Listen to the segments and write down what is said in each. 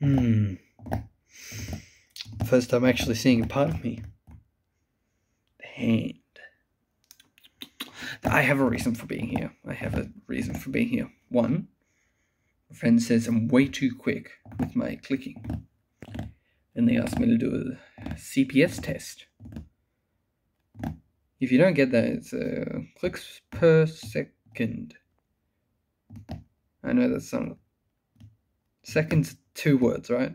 Hmm. First time actually seeing a part of me. The hand. I have a reason for being here. I have a reason for being here. One, a friend says I'm way too quick with my clicking. And they asked me to do a CPS test. If you don't get that, it's uh, clicks per second. I know that's some seconds, two words, right?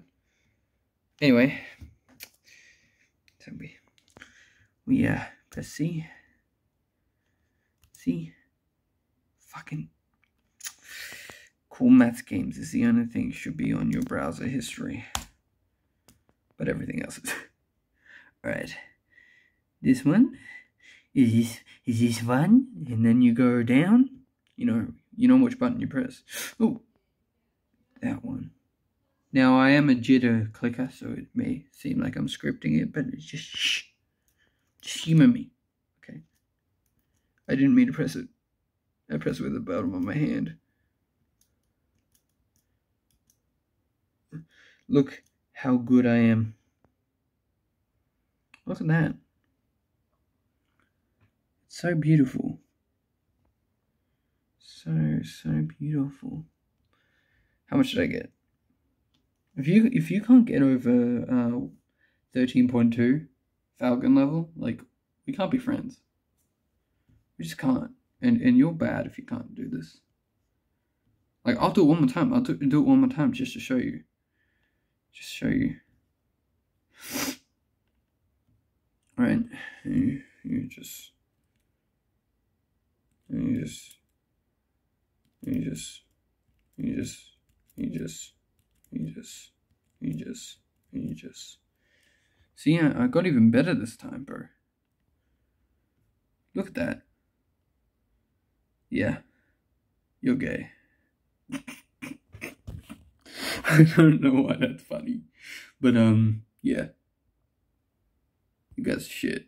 Anyway, so we we uh press C. C. Fucking cool math games is the only thing should be on your browser history, but everything else is. All right, this one is this is this one, and then you go down. You know, you know which button you press. Oh, that one. Now I am a jitter clicker, so it may seem like I'm scripting it, but it's just shh, just humor me, okay? I didn't mean to press it. I pressed it with the bottom of my hand. Look how good I am. Look at that. It's so beautiful. So, so beautiful. How much did I get? If you if you can't get over uh, thirteen point two Falcon level, like we can't be friends. We just can't. And and you're bad if you can't do this. Like I'll do it one more time. I'll do, do it one more time just to show you. Just show you. Right. You, you just you just you just you just you just you just, you just, you just. See, I, I got even better this time, bro. Look at that. Yeah, you're gay. I don't know why that's funny, but um, yeah. You guys shit.